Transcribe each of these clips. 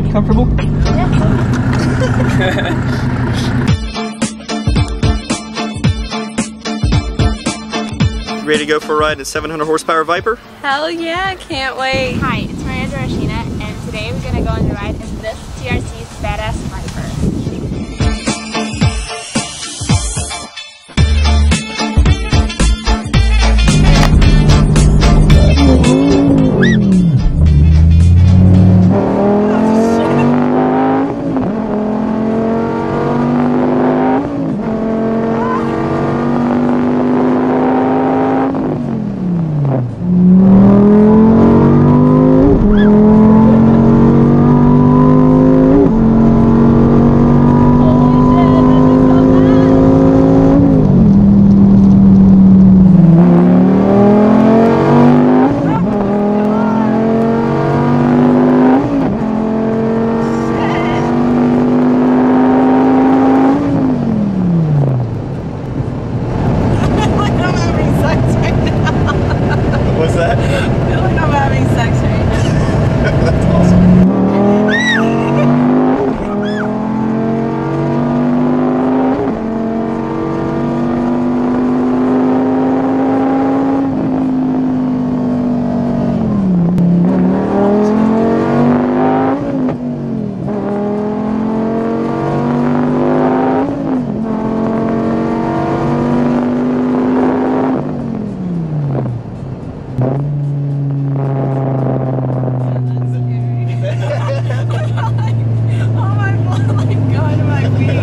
good? Comfortable? Ready to go for a ride in a 700 horsepower Viper? Hell yeah, can't wait. Hi, it's Maria Doroshina, and today we're gonna go on the ride in this TRC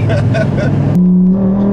Ha ha ha ha!